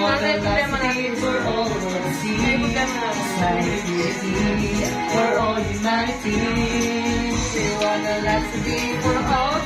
We're For all humanity, we want our lives to be for all